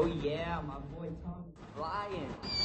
Oh yeah, my boy Tom's flying.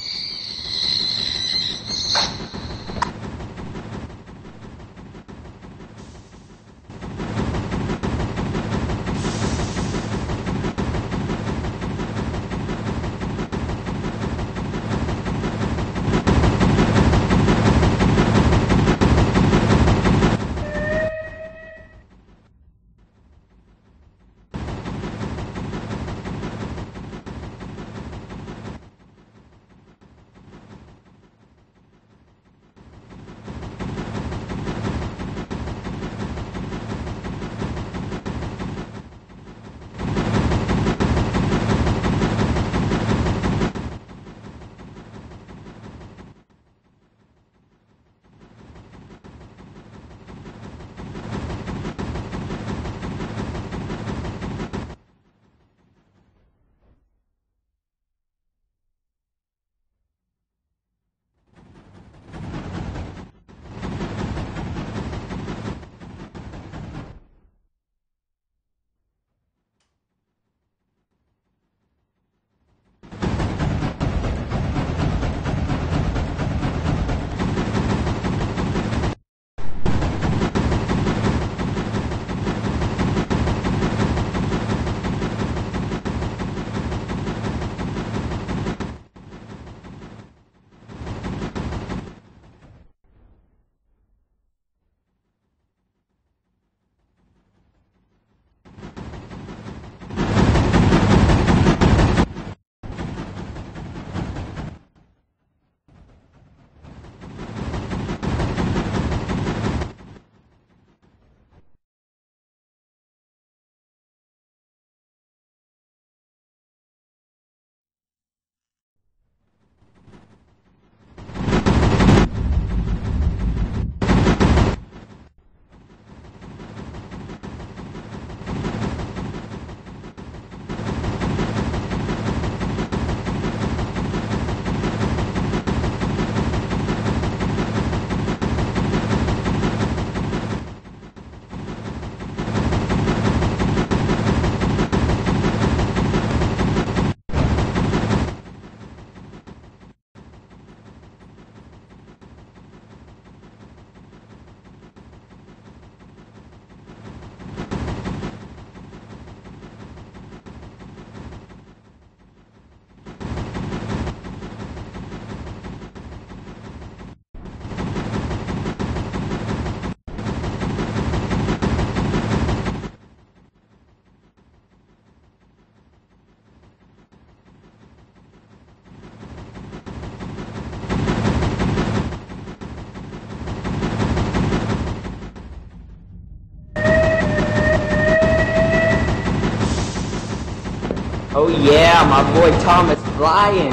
Oh yeah, my boy Thomas flying.